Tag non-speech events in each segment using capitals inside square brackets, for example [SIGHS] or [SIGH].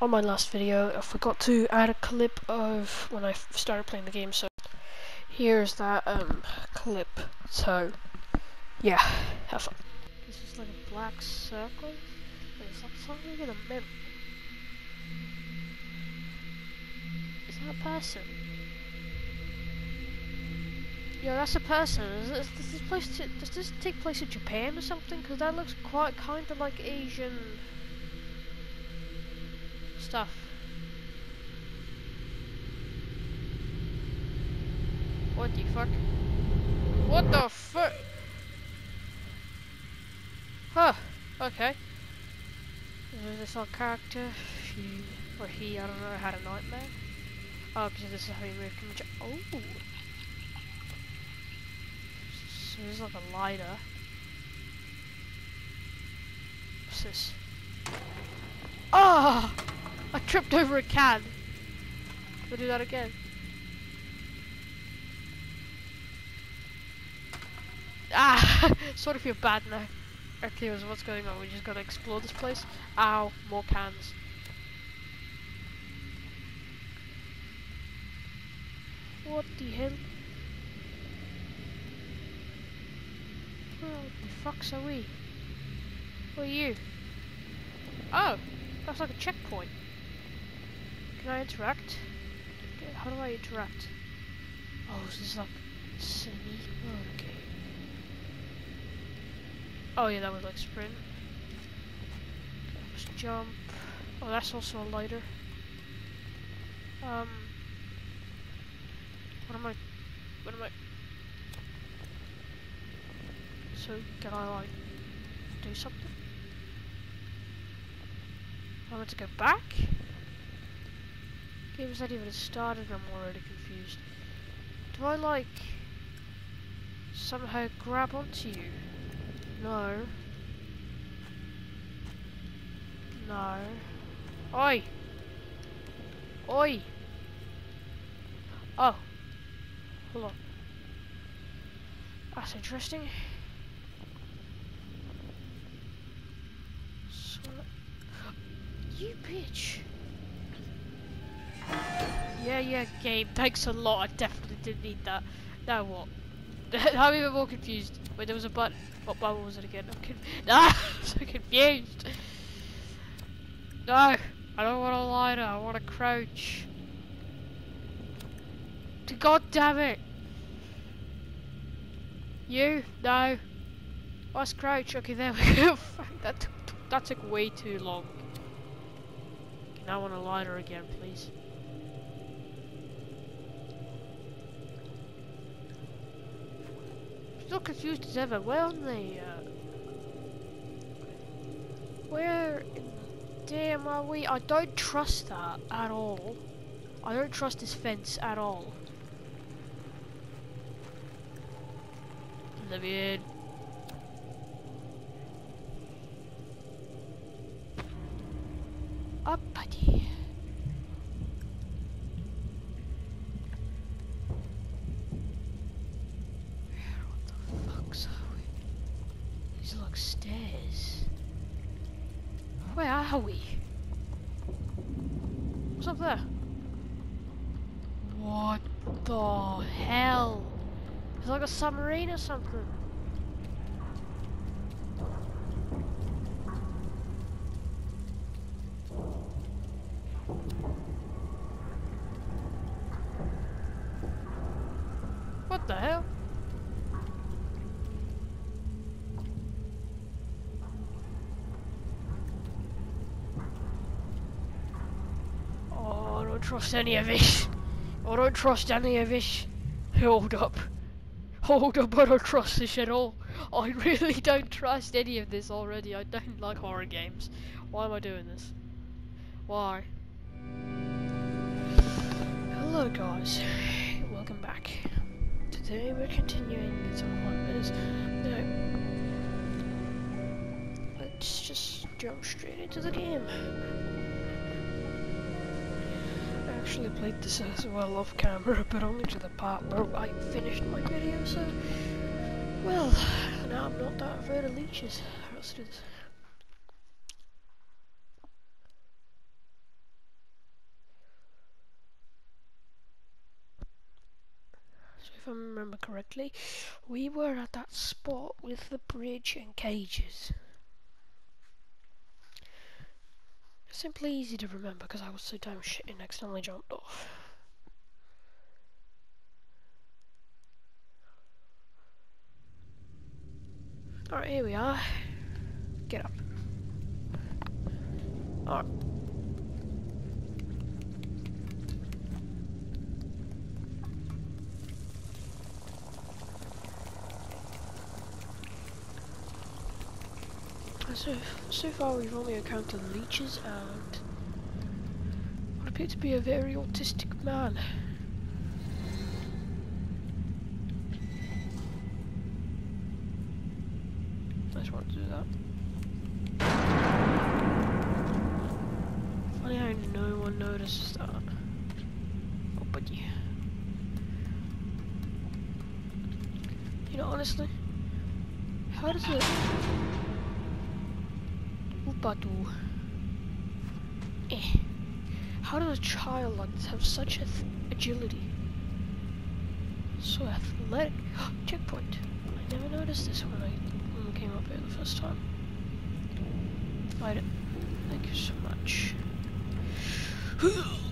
on my last video, I forgot to add a clip of when I started playing the game, so here's that um, clip. So, yeah, have fun. This is like a black circle. Wait, is that something in the middle? Is that a person? Yeah, that's a person. Is this, does this place does this take place in Japan or something? Because that looks quite kind of like Asian stuff. What the fuck? What the fuck? Huh, okay. Is this our character? She, or he, I don't know, had a nightmare? Oh, because this is how you move. Oh! So there's like a lighter. What's this? Ah! Oh! I tripped over a can. We'll do that again. Ah! sort of feel bad now. Okay, what's going on? We just gotta explore this place. Ow, more cans. What the hell? Where the fucks are we? Where are you? Oh! That's like a checkpoint. Can I interact? Okay, How do I interact? Oh, this is like semi. Oh, okay. Oh yeah, that was like sprint. Let's jump. Oh, that's also a lighter. Um. What am I? What am I? So can I like do something? I want to go back? Game has not even started I'm already confused. Do I like somehow grab onto you? No. No. Oi! Oi! Oh. Hold on. That's interesting. You bitch. Yeah, yeah, game. Thanks a lot. I definitely didn't need that. Now what? I'm even more confused. Wait, there was a button. What button was it again? I'm [LAUGHS] ah, [LAUGHS] I'm so confused. No, I don't want a lighter. I want to crouch. God damn it! You? No. Let's crouch. Okay, there we go. [LAUGHS] that, that took way too long. I want a lighter again, please. Still confused as ever. Where on the, uh, Where damn are we? I don't trust that at all. I don't trust this fence at all. Let me in. Where are we? What's up there? What the hell? It's a or something. What the hell? Oh, I don't trust any of this. I don't trust any of this. Hold up. Hold up, but I trust this at all. I really don't trust any of this already. I don't like horror games. Why am I doing this? Why? Hello guys. Welcome back. Today we're continuing this appointments. No. Let's just jump straight into the game actually played this as well off camera, but only to the part where I finished my video, so... Well, now I'm not that afraid of leeches. Let's do this. So if I remember correctly, we were at that spot with the bridge and cages. Simply easy to remember because I was so damn shit and accidentally jumped off. Alright, here we are. Get up. Alright. So, so far we've only encountered leeches and what appear to be a very autistic man. I just want to do that. Funny how no one notices that. Oh, yeah. You know, honestly, how does it... Eh. How does a child like this have such agility? So athletic. [GASPS] Checkpoint. I never noticed this when I when came up here the first time. It. Thank you so much. [SIGHS]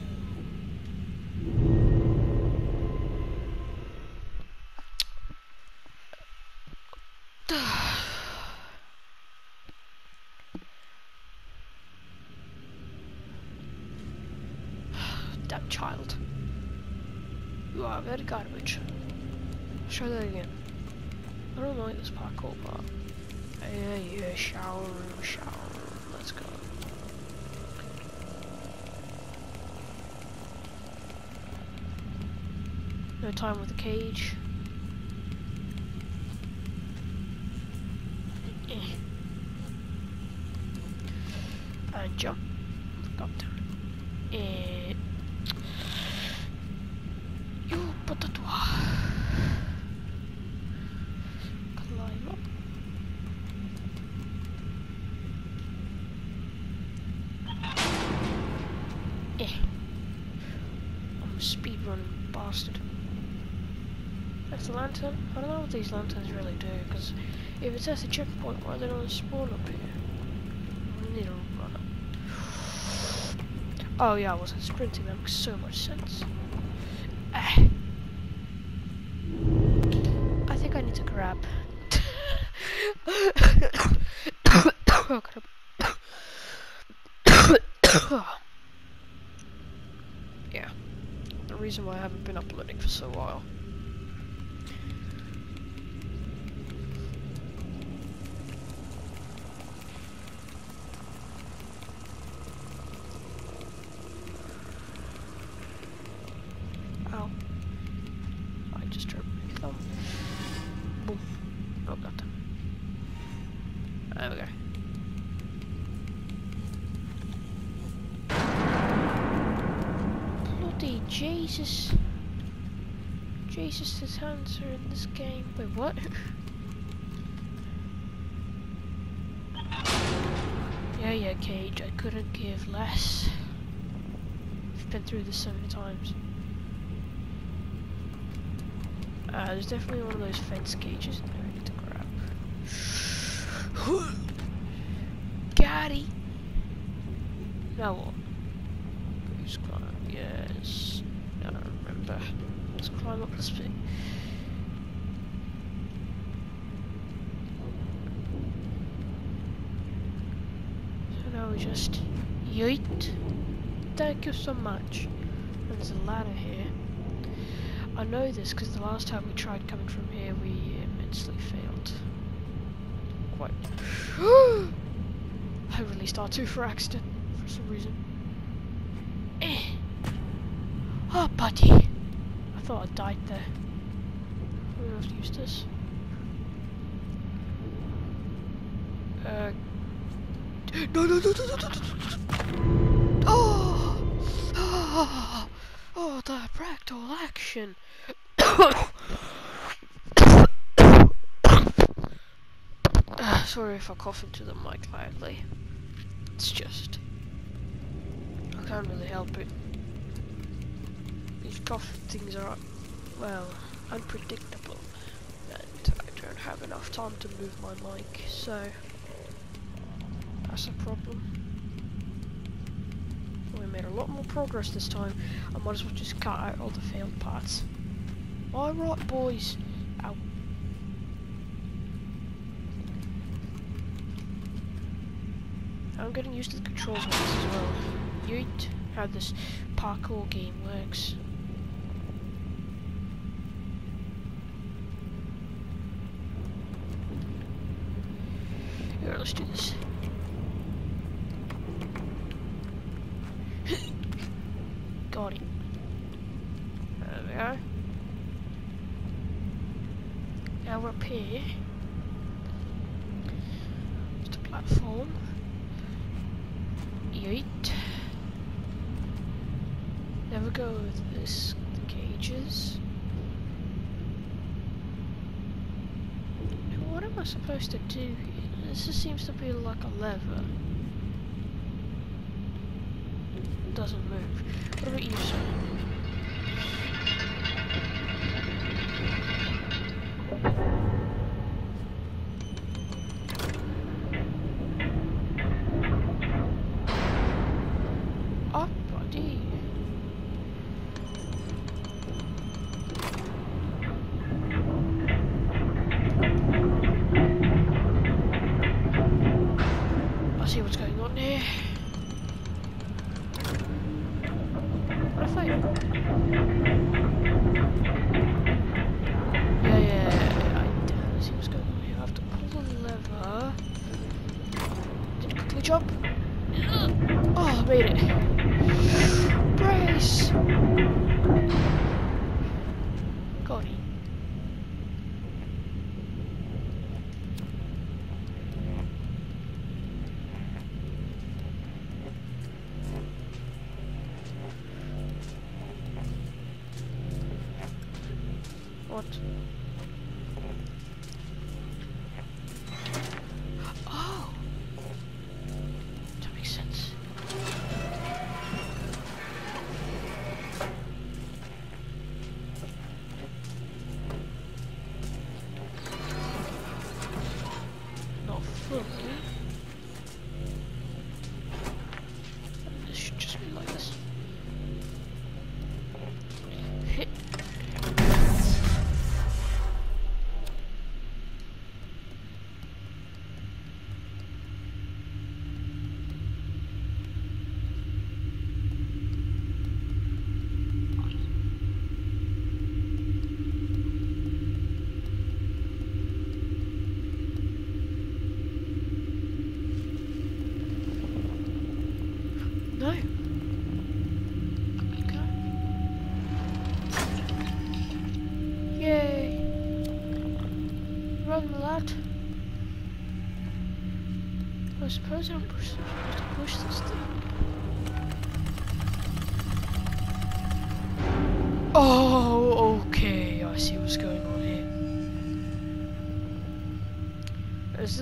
Damn child. You are very garbage. Try that again. I don't like this parkour part. Yeah, yeah, shower shower. Let's go. No time with the cage. Eh. And jump. Up there. Eh. You put the door. Climb up. Eh. I'm a speedrunning bastard. That's the lantern. I don't know what these lanterns really do, because if it's at a spawn up here? We need to run. Oh yeah, I wasn't sprinting, that makes so much sense. Ah. I think I need to grab. oh, God. yeah. The reason why I haven't been uploading for so while. Ow. I just hurt my thumb. Boom. Oh god. There we go. Bloody Jesus. Jesus, his hands are in this game. Wait, what? [LAUGHS] yeah, yeah, Cage, I couldn't give less. I've been through this so many times. Uh, there's definitely one of those fence cages in there I need to grab. [GASPS] Got! Now what? Who's climb? Yes. I don't remember. Let's climb up this thing. So now we just yeet. Thank you so much. And there's a ladder here. I know this because the last time we tried coming from here, we immensely failed. Quite. I released R2 for accident for some reason. Eh. Oh, buddy. I thought I died there. I'm gonna have to use this. Uh. No, no, no, no, no, no, no. Oh! Oh! Oh, the practical action. uh, [COUGHS] sorry if I cough into the mic loudly. It's just I can't really help it. These cough things are well, unpredictable and I don't have enough time to move my mic so that's a problem. We made a lot more progress this time. I might as well just cut out all the failed parts. Alright boys. Ow. I'm getting used to the controls on this as well. Yeet, how this parkour game works. Here, let's do this.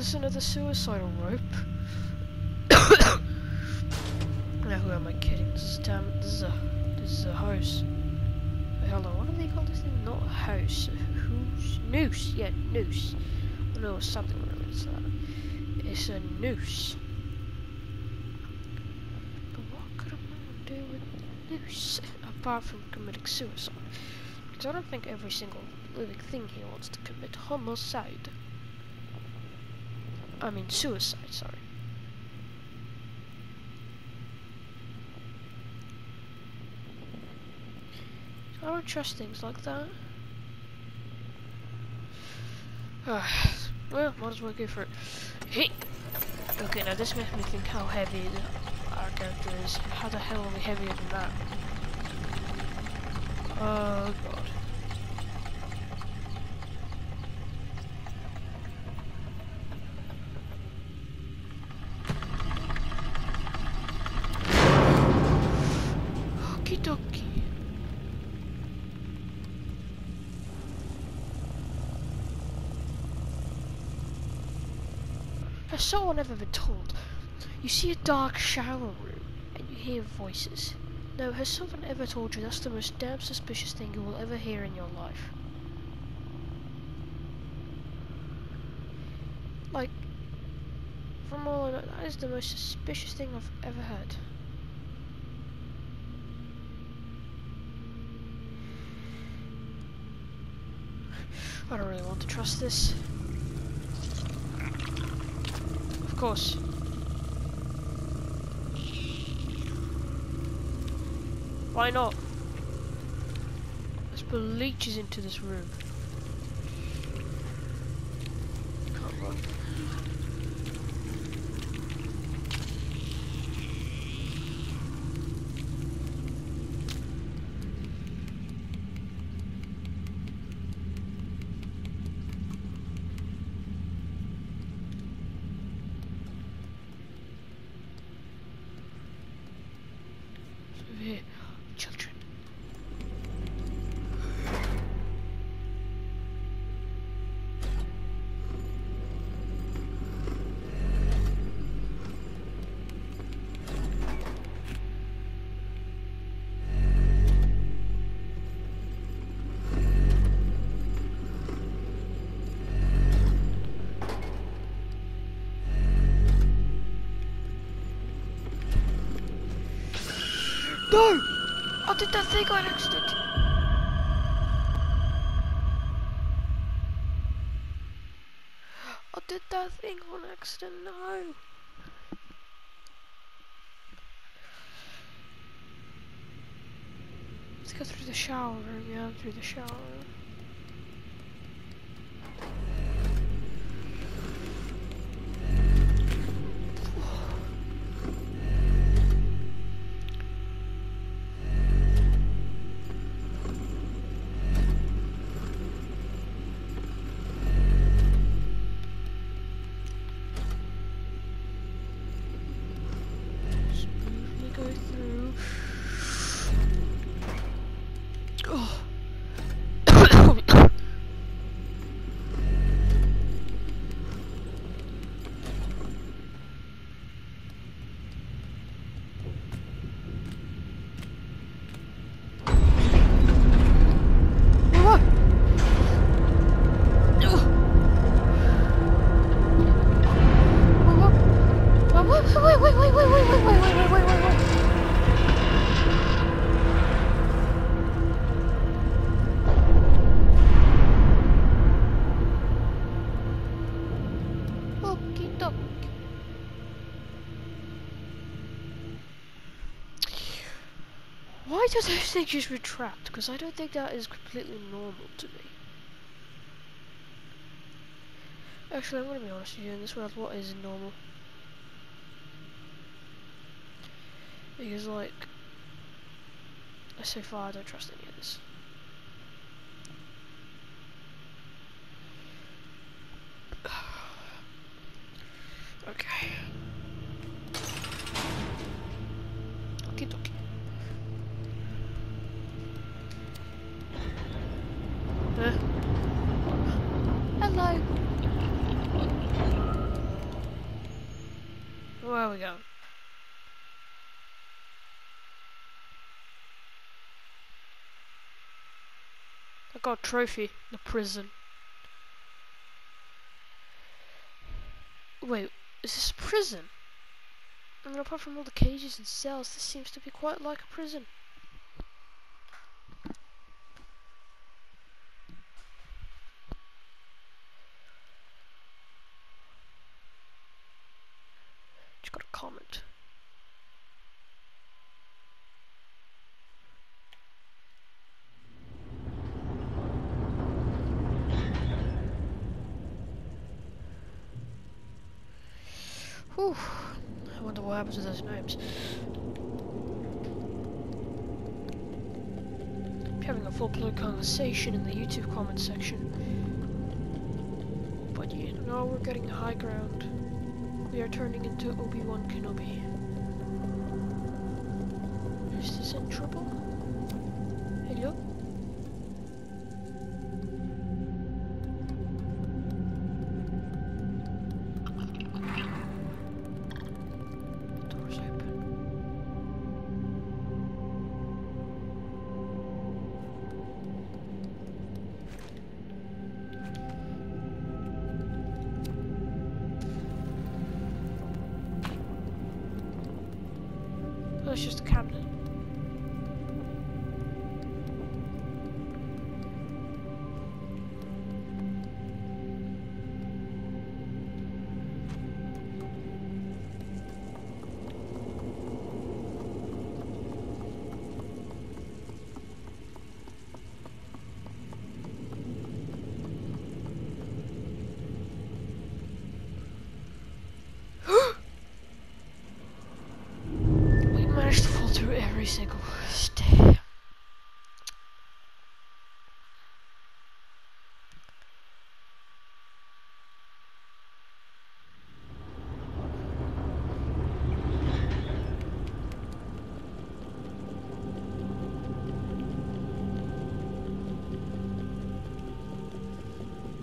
This another suicidal rope? [COUGHS] Now who am I kidding? This is damn this is a this is a house. Wait, hold on, what do they call this thing? Not a house. Who's noose? Yeah, noose. I know something it's that. It's a noose. But what could a man do with a noose apart from committing suicide? Because I don't think every single living thing here wants to commit homicide. I mean suicide, sorry. I don't trust things like that. [SIGHS] well, might as well go for it. Hey! Okay, now this makes me think how heavy our character is. How the hell are we heavier than that? Oh god. saw what I've ever been told. You see a dark shower room, and you hear voices. Now, has someone ever told you that's the most damn suspicious thing you will ever hear in your life? Like, from all I know, that is the most suspicious thing I've ever heard. I don't really want to trust this. Course. Why not? Let's put leeches into this room. No! I did that thing on accident. I did that thing on accident, no. Let's go through the shower room, yeah, through the shower room. Why does those things just retract? Because I don't think that is completely normal to me. Actually, I'm gonna be honest with you, in this world, what is normal? Because, like, so far I don't trust any of this. [SIGHS] okay. We going? I got a trophy. The prison. Wait, is this a prison? I mean, apart from all the cages and cells, this seems to be quite like a prison. Comment. Whew. I wonder what happens to those names. having a full-blown conversation in the YouTube comment section. But you know, we're getting high ground. We are turning into Obi-Wan Kenobi. Is this in trouble? Hello?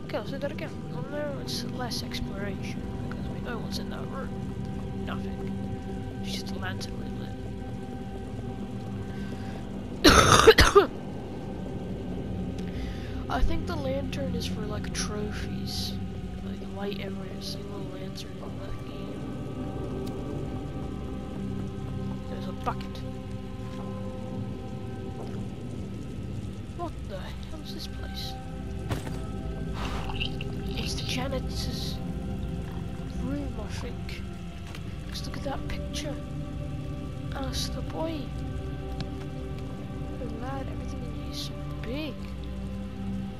Okay, let's do that again. Oh, well, now it's less exploration because we know what's in that room. Nothing. It's just a lantern we lit. [COUGHS] I think the lantern is for like trophies. Like light every single lantern that the janitor's room, I think. Just look at that picture. Ask the boy. Oh lad, everything in here is so big.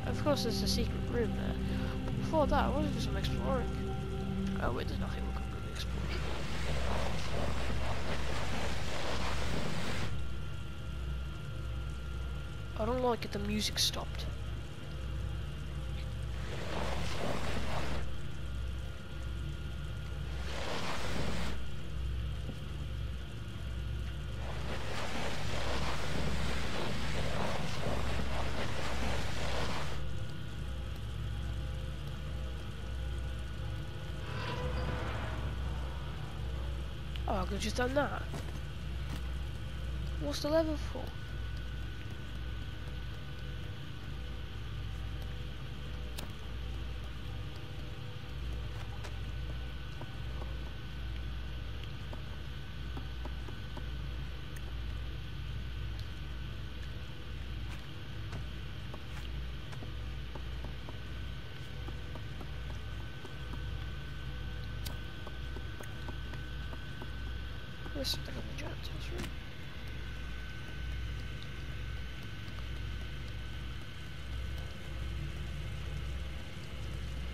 Of course there's a secret room there. But before that, I wanted to do some exploring. Oh wait, there's nothing we can really explore. I don't like it, the music stopped. Just done that. What's the level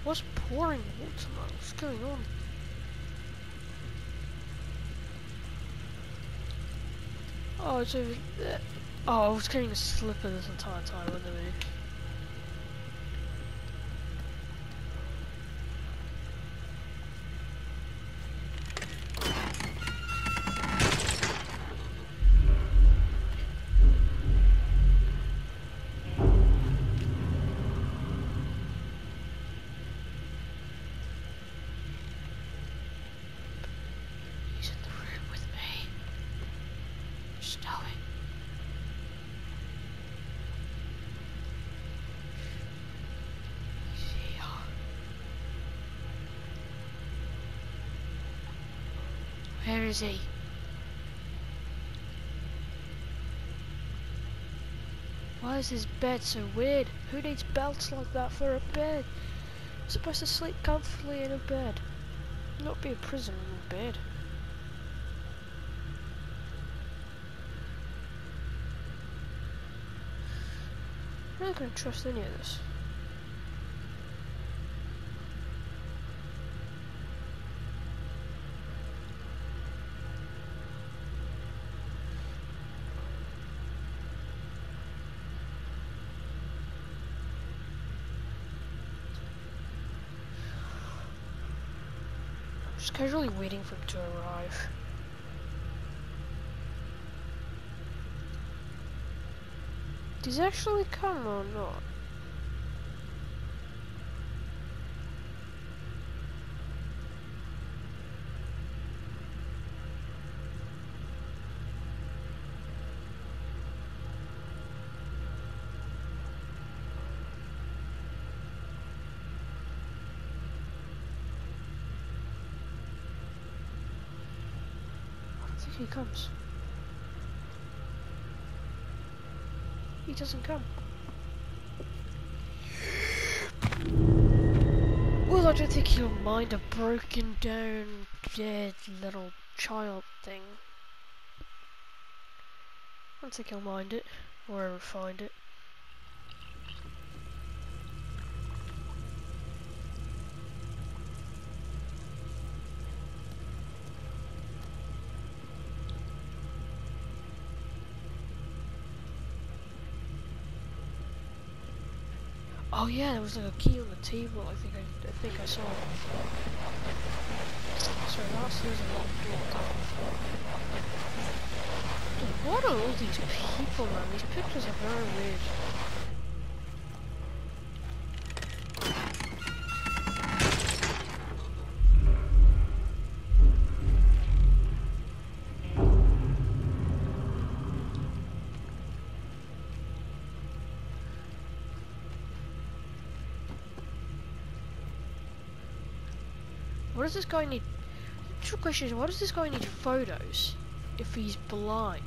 What's pouring water, man? What's going on? Oh, it's over there. Oh, I was carrying a slipper this entire time, wasn't I? Is he? Why is his bed so weird? Who needs belts like that for a bed? I'm supposed to sleep comfortably in a bed. Not be a prisoner in a bed. I'm not gonna trust any of this. Just casually waiting for him to arrive. Did he actually come or not? comes. He doesn't come. Well, I don't think he'll mind a broken down, dead little child thing. I don't think he'll mind it, or ever find it. Yeah, there was like a key on the table. I think I, I think I saw. Sorry, last there's a door. Dude, what are all these people, man? These pictures are very weird. Does this guy need? True question is, what does this guy need photos if he's blind?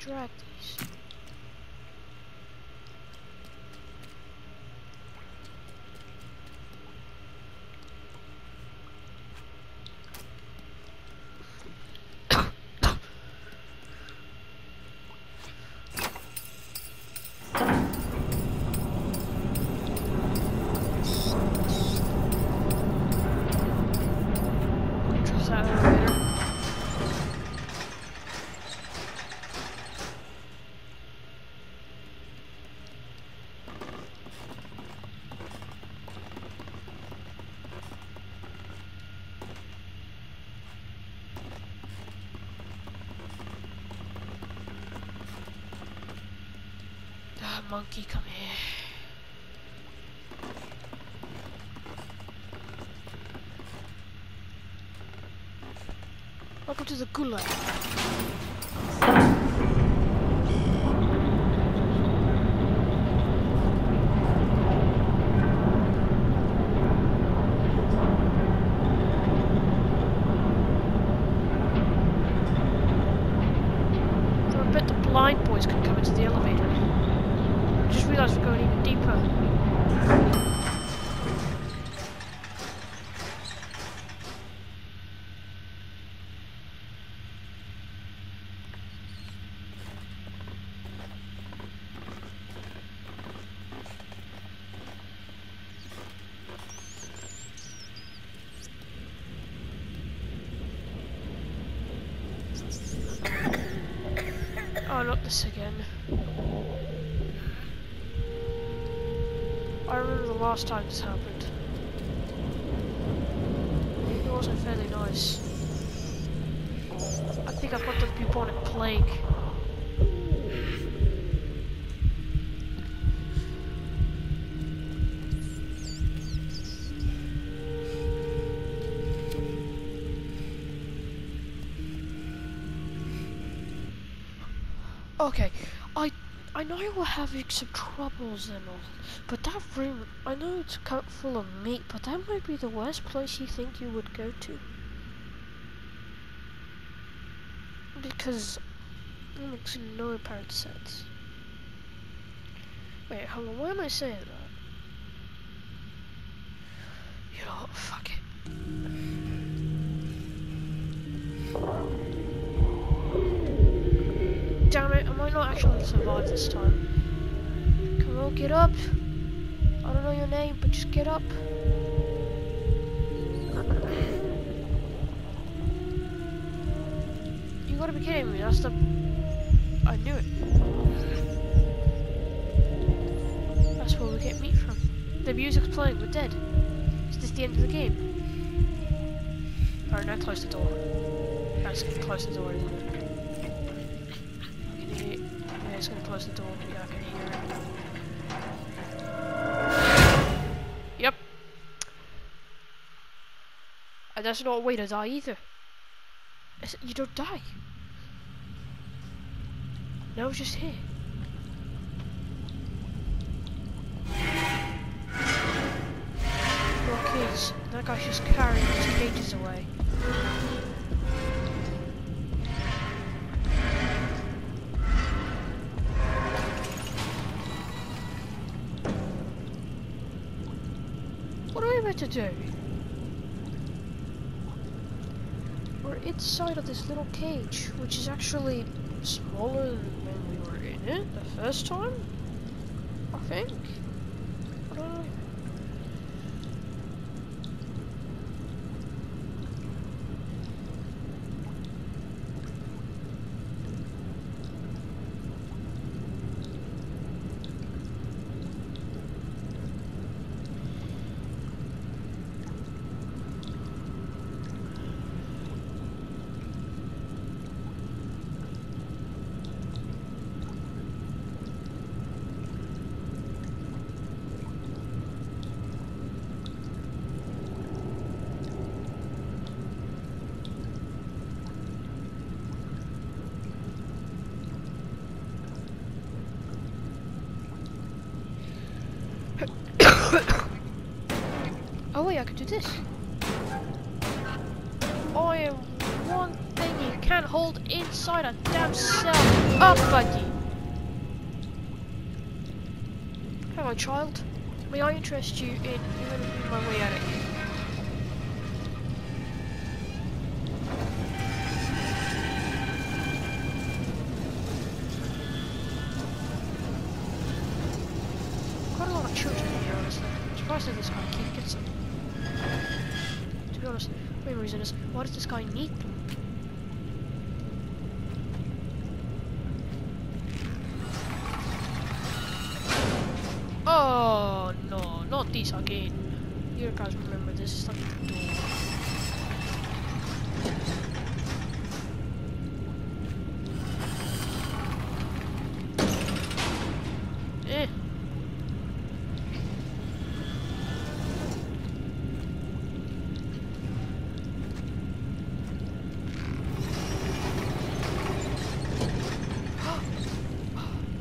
Drag these? Monkey, come here. Welcome to the gulag. So I bet the blind boys can come into the elevator. I just realised we're going even deeper. Oh, not this again. I remember the last time this happened. It wasn't fairly nice. I think I've got the bubonic plague. Know we're having some troubles and all, but that room, I know it's cut full of meat, but that might be the worst place you think you would go to. Because it makes no apparent sense. Wait, hold on, why am I saying that? You know what, fuck it. Might not actually survive this time. Come on, get up. I don't know your name, but just get up. You gotta be kidding me, that's the... I knew it. That's where we get meat from. The music's playing, we're dead. Is this the end of the game? Alright, now close the door. That's close the door, isn't it? It's gonna close the door. Yeah, I can hear it. Yep. And that's not a way to die either. You don't die. No, it's just here. More kids. That guy's just carrying his cages away. We're inside of this little cage, which is actually smaller than when we were in it the first time. I think. I don't know. Oh wait, I could do this. I am one thing you can't hold inside a damn cell. Up, buddy. Hello, child. May I interest you in in my way out of here? This again. You guys remember this is like the door. Eh.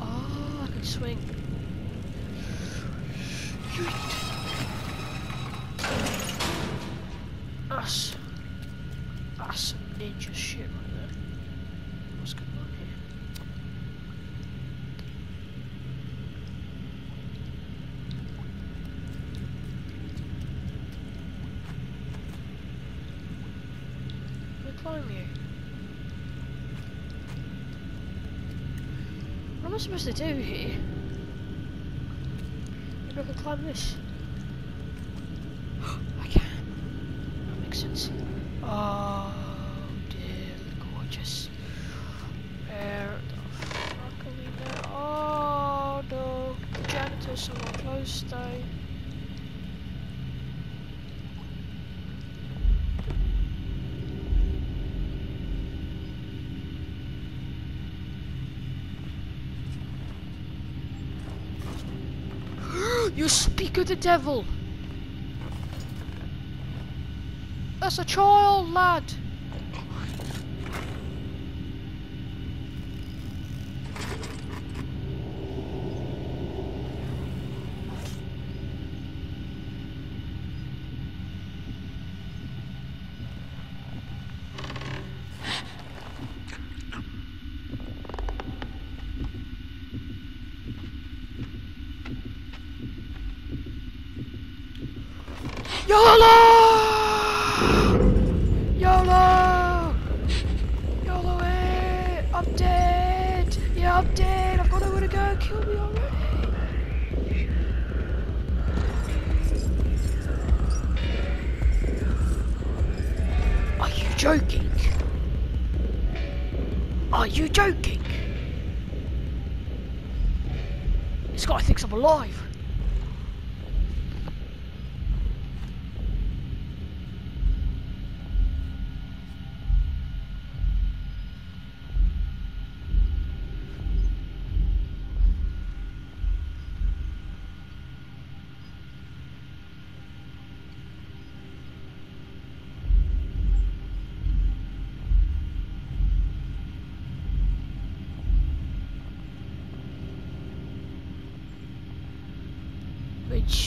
Oh, I can swing. Us. That's some ninja shit right there. What's going on here? We climb you. What am I supposed to do here? Maybe I can climb this. I can. That makes sense. Oh dear, gorgeous. Where the fuck are we now? Oh no, the janitor's somewhere close though. you of the devil! That's a child, lad! Joking? Are you joking? This guy thinks I'm alive.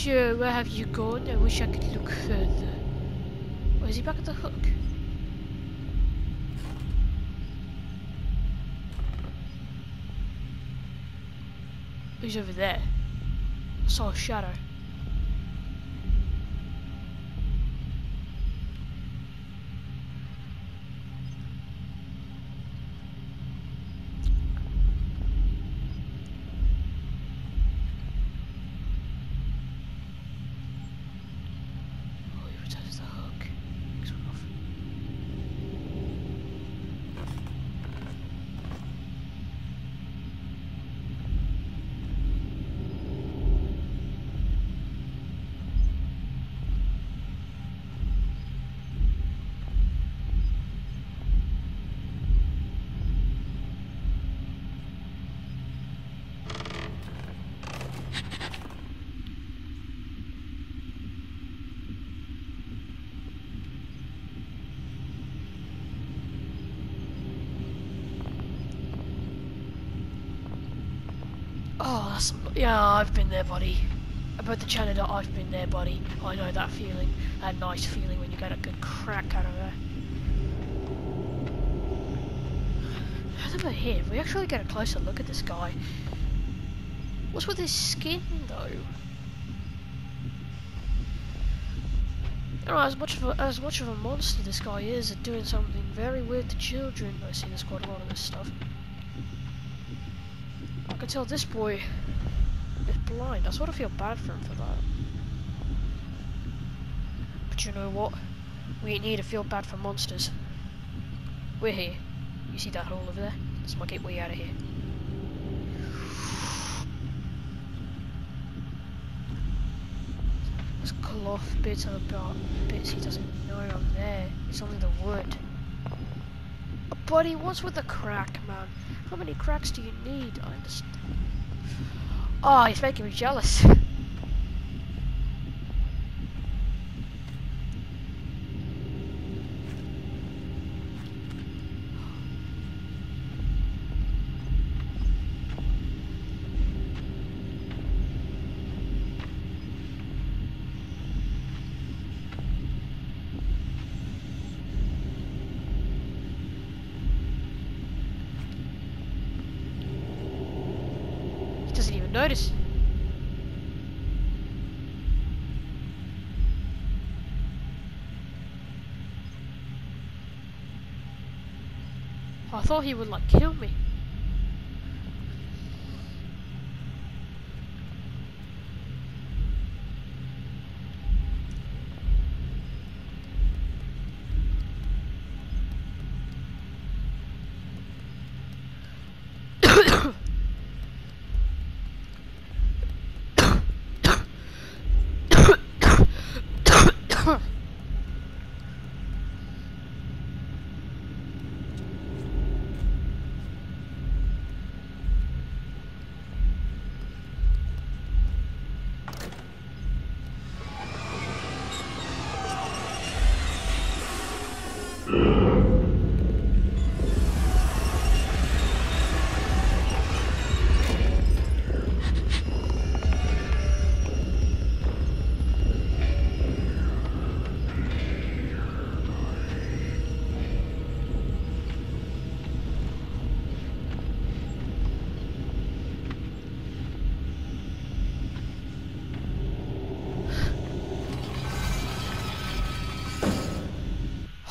Sure, uh, where have you gone? I wish I could look further. Or is he back at the hook? He's over there. I saw a shadow. Oh, he returns the hook. Next one off. Oh, that's yeah. I've been there, buddy. About the Canada, I've been there, buddy. I know that feeling. That nice feeling when you get a good crack out of there. What about here? If we actually get a closer look at this guy, what's with his skin, though? I as much of a, as much of a monster this guy is at doing something very weird to children. I see there's quite a lot of this stuff. Can tell this boy is blind. I sort of feel bad for him for that. But you know what? We ain't need to feel bad for monsters. We're here. You see that hole over there? That's my gateway out of here. There's cloth bits the bar, bits he doesn't know I'm there. It's only the wood. Buddy, what's with the crack, man? How many cracks do you need? I understand. Oh, he's making me jealous. [LAUGHS] He doesn't even notice. I thought he would like kill me.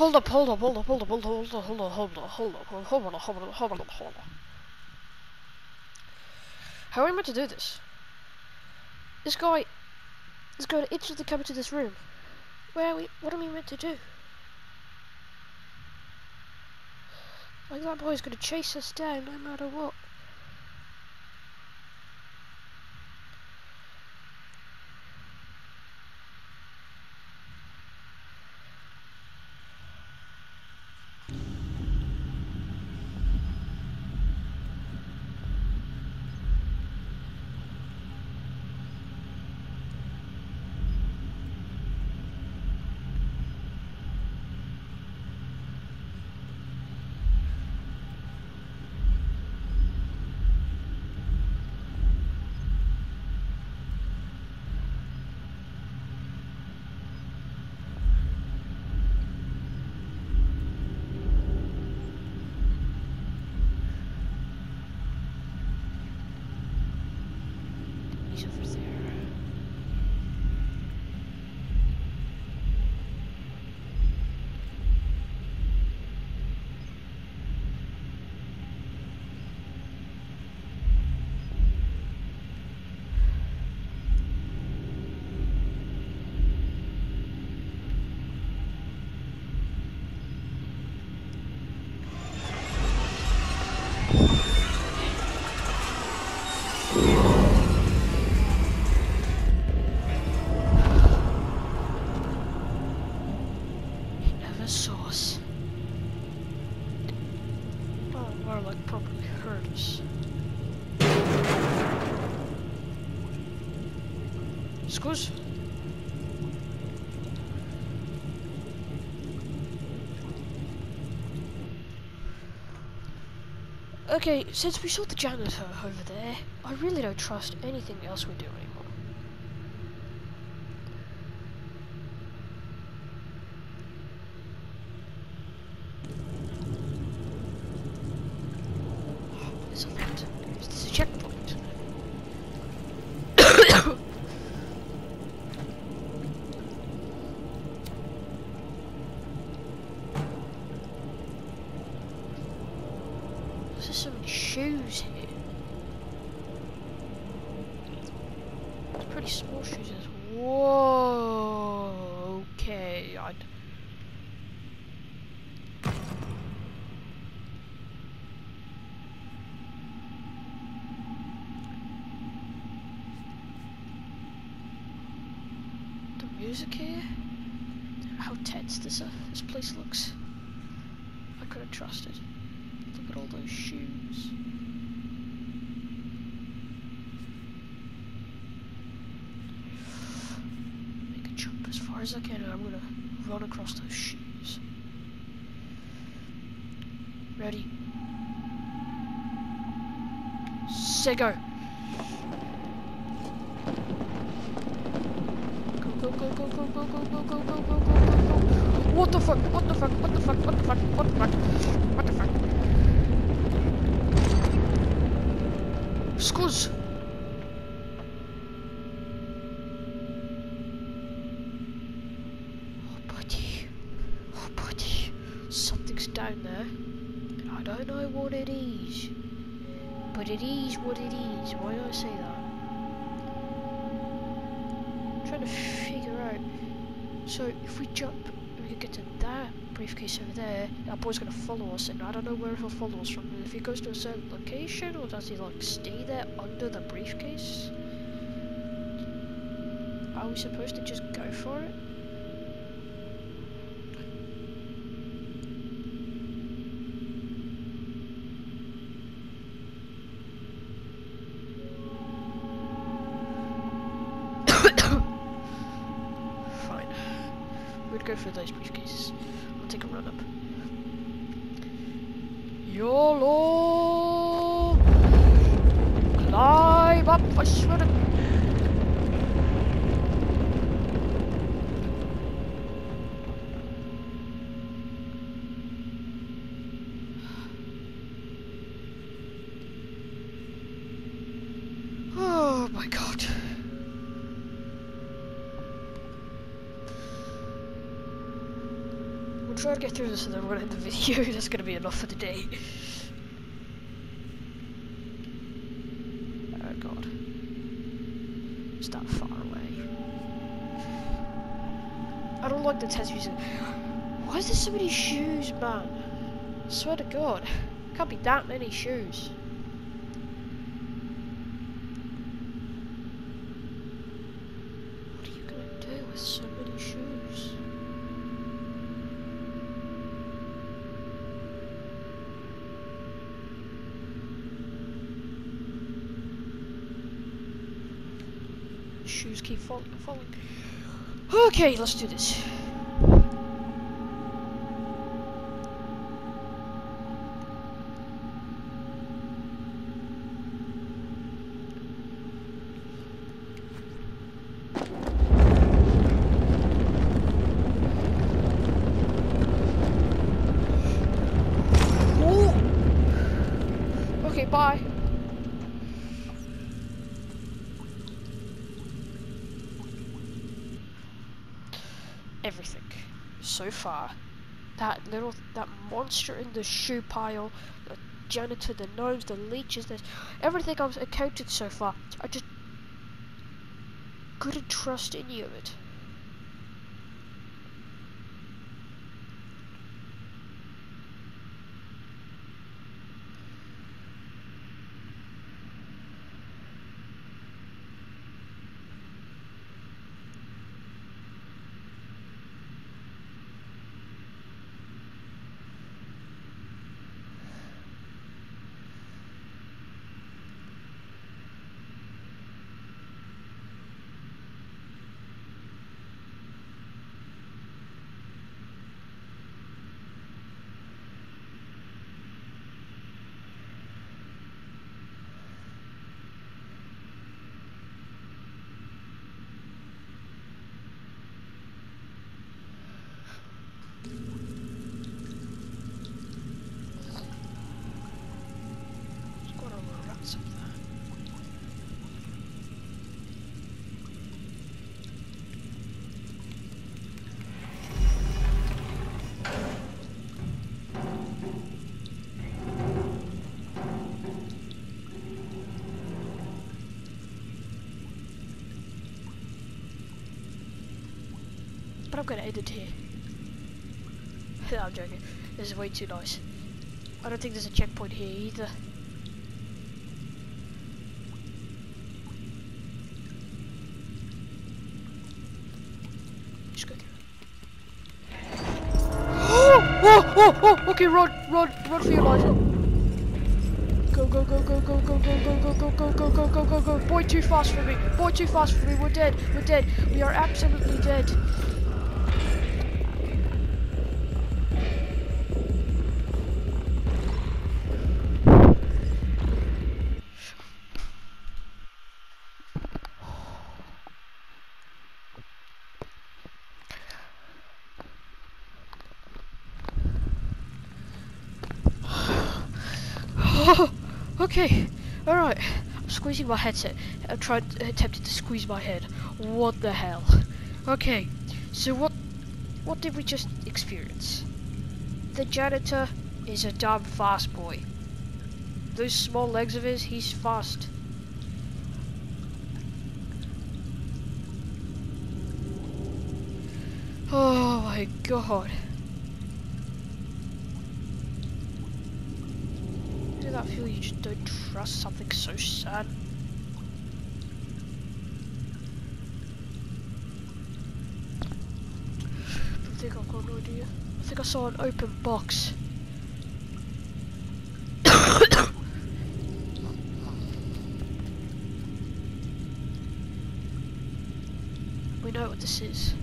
Hold up, hold up, hold up, hold up, hold up, hold up, hold up, hold up, hold up, hold up, hold up, hold up, hold up, hold up. How am I meant to do this? This guy, this guy instantly come into this room. Where are we? What are we meant to do? Like that boy's gonna chase us down no matter what. He never saw us. Oh, like probably heard us. Excuse? Okay, since we saw the janitor over there, I really don't trust anything else we do Say go! Go, go, go, go, go, go, go. What the fuck? What the fuck? What the fuck? What the fuck? What the fuck? What the fuck? Excuse. Oh, buddy. Oh, buddy. Something's down there. I don't know what it it is what it is. Why do I say that? I'm trying to figure out. So if we jump, we could get to that briefcase over there. That boy's gonna follow us, and I don't know where he'll follow us from. If he goes to a certain location, or does he like stay there under the briefcase? Are we supposed to just go for it? For those briefcases. I'll take a run up. YOLO! Climb up a shooter! Oh my god. Would try to get through this and then we're gonna end the video. [LAUGHS] That's gonna be enough for today. Oh god. It's that far away. I don't like the test music. Why is there so many shoes, man? I swear to god. Can't be that many shoes. What are you gonna do with so many shoes? Shoes keep falling. Okay, let's do this. Ooh. Okay, bye. Everything so far. That little, that monster in the shoe pile, the janitor, the gnomes, the leeches, everything I've encountered so far. I just couldn't trust any of it. I'm gonna end it here. No, I'm joking. This is way too nice. I don't think there's a checkpoint here either. Just go Oh, oh, oh, oh, okay, run, run, run for your life. Go, go, go, go, go, go, go, go, go, go, go, go, go, go, go, go. Boy, too fast for me. Boy, too fast for me. We're dead. We're dead. We are absolutely dead. Oh, okay, alright. I'm squeezing my headset. I'm trying, uh, attempting to squeeze my head. What the hell? Okay, so what, what did we just experience? The janitor is a damn fast boy. Those small legs of his, he's fast. Oh my god. Feel you just don't trust something so sad? I think I've got no idea. I think I saw an open box. [COUGHS] we know what this is.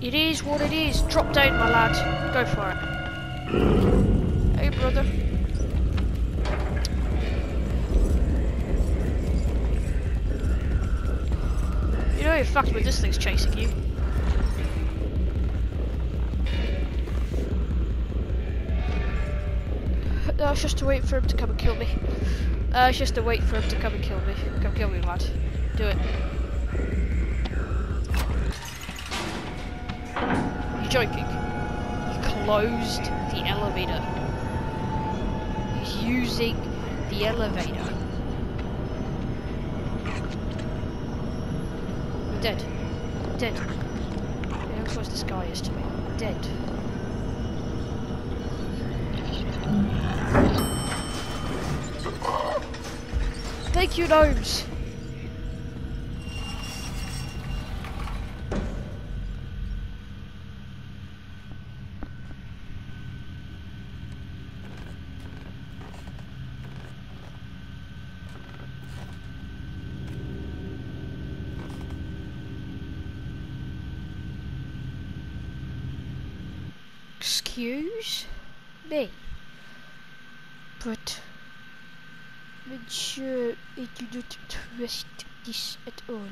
It is what it is. Drop down, my lad. Go for it. [COUGHS] You know you're fucked with this thing's chasing you. No, it's just to wait for him to come and kill me. Uh, it's just to wait for him to come and kill me. Come kill me, lad. Do it. You're joking. He closed the elevator. Using the elevator. I'm dead. I'm dead. Look how close this guy is to me. Dead. Thank you, gnomes. Excuse me, but Monsieur, I do not trust this at all.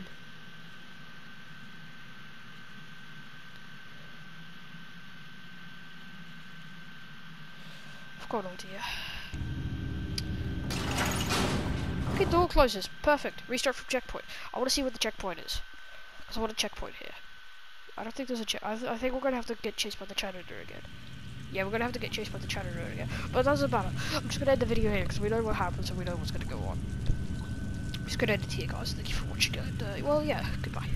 I've got an. Okay, door closes. Perfect. Restart from checkpoint. I want to see what the checkpoint is. Because I want a checkpoint here. I don't think there's a check. I, th I think we're going to have to get chased by the janitor again. Yeah, we're going to have to get chased by the janitor again. But it doesn't matter. I'm just going to end the video here because we know what happens and we know what's going to go on. Just going to it guys. Thank you for watching. Uh, well, yeah, goodbye.